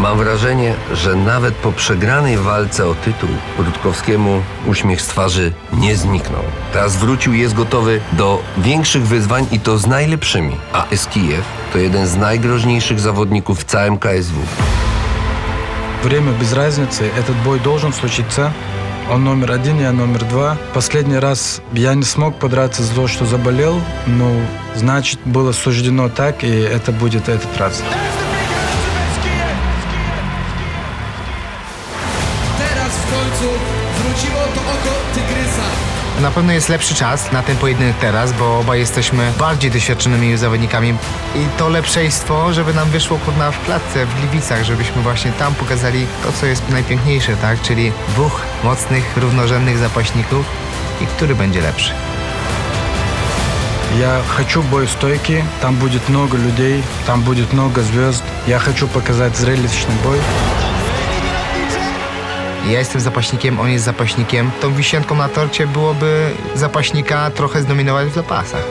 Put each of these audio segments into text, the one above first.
Mam wrażenie, że nawet po przegranej walce o tytuł Rutkowskiemu uśmiech z twarzy nie zniknął. Teraz wrócił i jest gotowy do większych wyzwań i to z najlepszymi. A Eskijew to jeden z najgroźniejszych zawodników w całym KSW. Время без разницы. Этот бой должен случиться. Он номер один, я номер два. Последний раз я не смог подраться за то, что заболел. но значит, было суждено так, и это будет этот раз. końcu wróciło to oko tygrysa. Na pewno jest lepszy czas na ten pojedynek teraz, bo obaj jesteśmy bardziej doświadczonymi zawodnikami i to lepszeństwo, żeby nam wyszło kurna w klatce w Gliwicach, żebyśmy właśnie tam pokazali to, co jest najpiękniejsze, tak? Czyli dwóch mocnych, równorzędnych zapaśników i który będzie lepszy. Я хочу бой стойки, там будет много людей, там будет много звезд. Я хочу показать зрелищный бой. Ja jestem zapaśnikiem, on jest zapaśnikiem. Tą wisienką na torcie byłoby zapaśnika trochę zdominować w zapasach.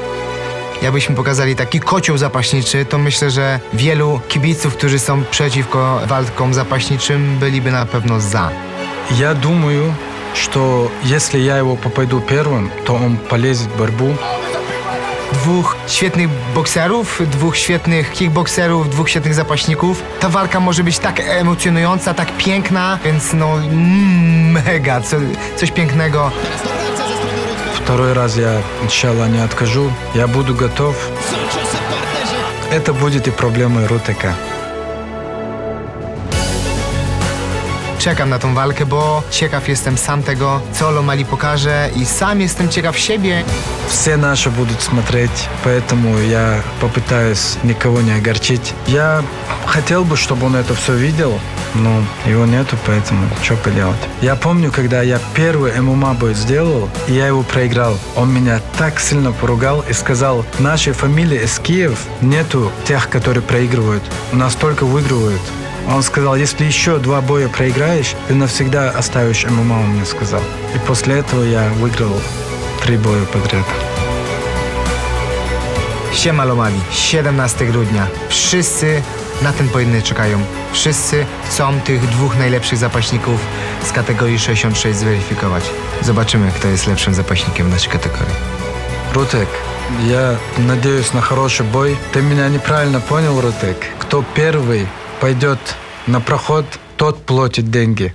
Jakbyśmy pokazali taki kocioł zapaśniczy, to myślę, że wielu kibiców, którzy są przeciwko walkom zapaśniczym, byliby na pewno za. Я думаю, что если я его попаду первым, то он полезет в борьбу. Dwóch świetnych bokserów, dwóch świetnych kickbokserów, dwóch świetnych zapaśników. Ta walka może być tak emocjonująca, tak piękna, więc no mm, mega, co, coś pięknego. Второй раз я, иншалла, не откажу. Я буду готов. Это будет и проблемой Рутека. Czekam na tą walkę, bo ciekaw jestem sam tego, co Lomali pokaże i sam jestem ciekaw siebie. Все наши будут смотреть, поэтому я попытаюсь никого не огорчить. Я хотел бы, чтобы он это все видел, но его нету, поэтому что поделать. Я помню, когда я первый ММА бой сделал, и я его проиграл. Он меня так сильно поругал и сказал, нашей фамилии из Киев нету тех, которые проигрывают. Нас только выигрывают. Он сказал, если еще два боя проиграешь, ты навсегда оставишь ММА, он мне сказал. И после этого я выиграл три боя подряд. Siema Lomali, 17 grudnia. Wszyscy na ten pojedynek czekają. Wszyscy chcą tych dwóch najlepszych zapaśników z kategorii 66 zweryfikować. Zobaczymy, kto jest lepszym zapaśnikiem w naszej kategorii. Рутек, я надеюсь на хороший бой. Ты меня неправильно понял, Рутек. Кто первый пойдет на проход, тот платит деньги.